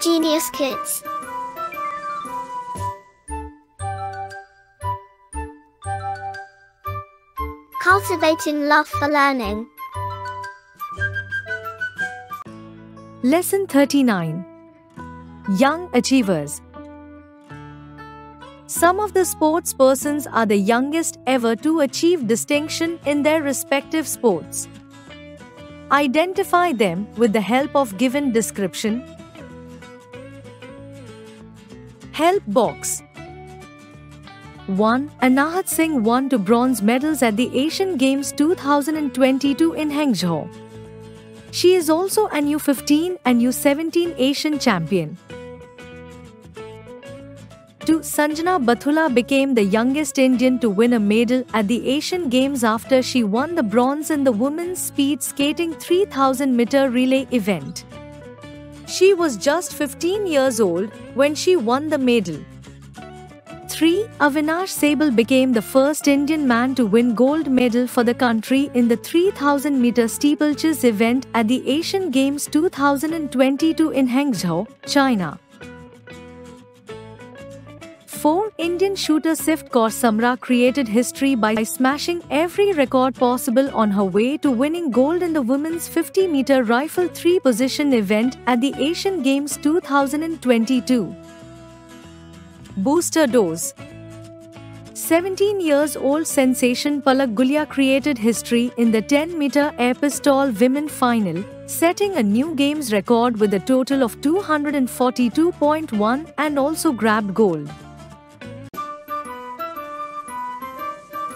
Genius Kidz. Cultivating love for learning. Lesson 39 Young Achievers Some of the sports persons are the youngest ever to achieve distinction in their respective sports. Identify them with the help of given description. Help box 1. Anahat Singh won two bronze medals at the Asian Games 2022 in Hangzhou. She is also an U15 and U17 Asian champion. 2. Sanjana Bathula became the youngest Indian to win a medal at the Asian Games after she won the bronze in the women's speed skating 3000 meter relay event. She was just 15 years old when she won the medal. 3. Avinash Sable became the first Indian man to win gold medal for the country in the 3000 meter steeplechase event at the Asian Games 2022 in Hangzhou, China. 4. Indian shooter Sift Kaur Samra created history by smashing every record possible on her way to winning gold in the women's 50 meter rifle 3 position event at the Asian Games 2022. Booster dose 17 years old sensation Palak Gulia created history in the 10 meter air pistol women final, setting a new games record with a total of 242.1 and also grabbed gold.